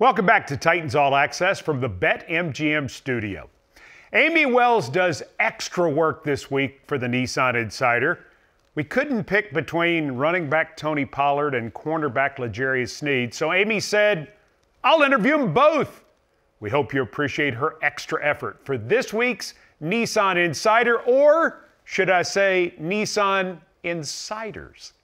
Welcome back to Titans All Access from the BetMGM studio. Amie Wells does extra work this week for the Nissan Insider. We couldn't pick between running back Tony Pollard and cornerback L'Jarius Sneed, so Amie said, I'll interview them both. We hope you appreciate her extra effort for this week's Nissan Insider, or should I say, Nissan Insiders.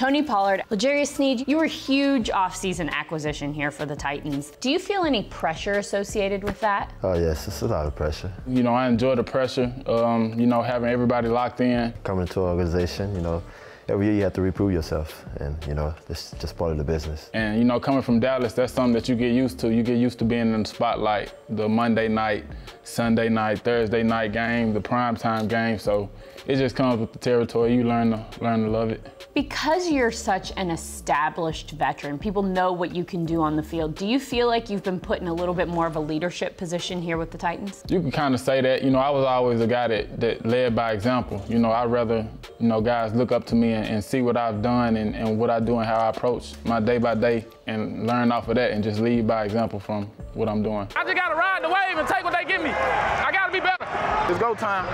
Tony Pollard, L'Jarius Sneed, you were a huge offseason acquisition here for the Titans. Do you feel any pressure associated with that? Oh, yes, it's a lot of pressure. You know, I enjoy the pressure, um, you know, having everybody locked in. Coming to an organization, you know, every year you have to reprove yourself, and you know it's just part of the business. And you know, coming from Dallas, that's something that you get used to. You get used to being in the spotlight, the Monday night, Sunday night, Thursday night game, the prime time game. So it just comes with the territory. You learn to learn to love it. Because you're such an established veteran, people know what you can do on the field. Do you feel like you've been put in a little bit more of a leadership position here with the Titans? You can kind of say that. You know, I was always a guy that, that led by example. You know, I'd rather, you know, guys look up to me and, and see what I've done and, and what I do and how I approach my day by day and learn off of that and just lead by example from what I'm doing. I just gotta ride the wave and take what they give me. I gotta be better. It's go time.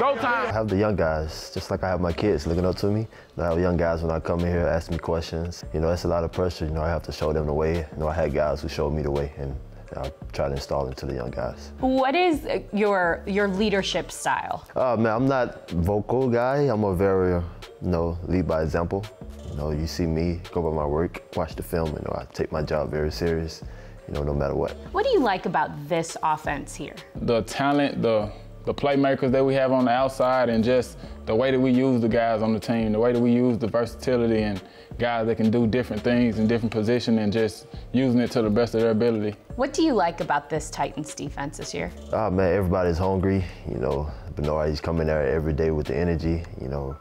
Go time. I have the young guys, just like I have my kids looking up to me. I have young guys when I come in here asking me questions. You know, it's a lot of pressure. You know, I have to show them the way. You know, I had guys who showed me the way, and I try to install into the young guys. What is your your leadership style? Uh, man, I'm not vocal guy. I'm a very, you know, lead by example. You know, you see me go by my work, watch the film. You know, I take my job very serious. You know, no matter what. What do you like about this offense here? The talent, the the playmakers that we have on the outside and just the way that we use the guys on the team, the way that we use the versatility and guys that can do different things in different positions and just using it to the best of their ability. What do you like about this Titans defense this year? Oh man, everybody's hungry. You know, Dennard, he's coming there every day with the energy. You know,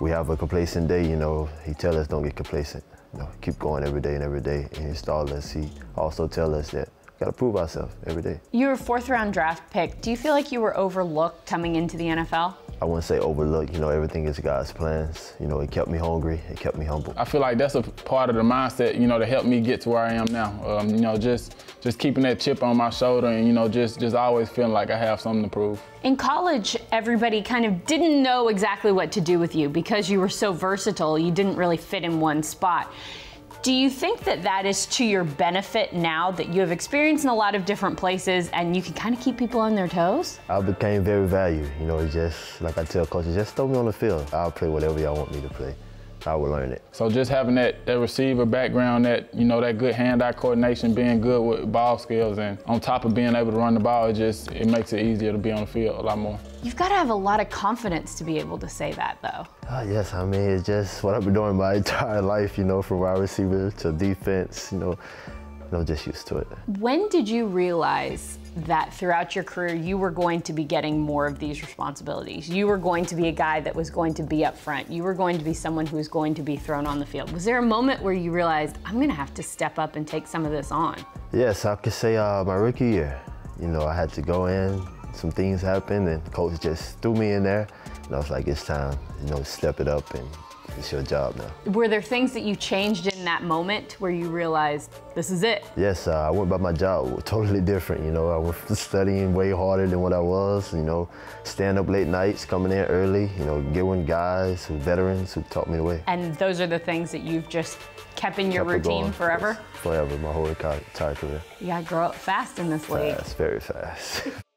we have a complacent day, you know, he tell us don't get complacent. You know, keep going every day and every day. And he install us. He also tell us that got to prove ourselves every day. You were a fourth round draft pick. Do you feel like you were overlooked coming into the NFL? I wouldn't say overlooked. You know, everything is God's plans. You know, it kept me hungry. It kept me humble. I feel like that's a part of the mindset, you know, to help me get to where I am now. Um, you know, just just keeping that chip on my shoulder and, you know, just, just always feeling like I have something to prove. In college, everybody kind of didn't know exactly what to do with you because you were so versatile. You didn't really fit in one spot. Do you think that that is to your benefit now that you have experience in a lot of different places and you can kind of keep people on their toes? I became very valued. You know, it's just like I tell coaches, just throw me on the field. I'll play whatever y'all want me to play. I will learn it. So just having that, that receiver background, that you know, that good hand-eye coordination, being good with ball skills, and on top of being able to run the ball, it just it makes it easier to be on the field a lot more. You've got to have a lot of confidence to be able to say that, though. Uh, yes, I mean it's just what I've been doing my entire life. You know, from wide receiver to defense. You know, know, just used to it. When did you realize that throughout your career you were going to be getting more of these responsibilities. You were going to be a guy that was going to be up front. You were going to be someone who was going to be thrown on the field. Was there a moment where you realized, I'm going to have to step up and take some of this on? Yes, I could say uh, my rookie year. You know, I had to go in, some things happened, and coach just threw me in there. And I was like, it's time, you know, step it up and it's your job now. Were there things that you changed in that moment where you realized this is it? Yes, uh, I went by my job totally different. You know, I was studying way harder than what I was. You know, stand up late nights, coming in early. You know, getting guys, who veterans who taught me the way. And those are the things that you've just kept in your kept routine forever? Yes, forever, my whole entire career. You gotta grow up fast in this league. Fast, very fast.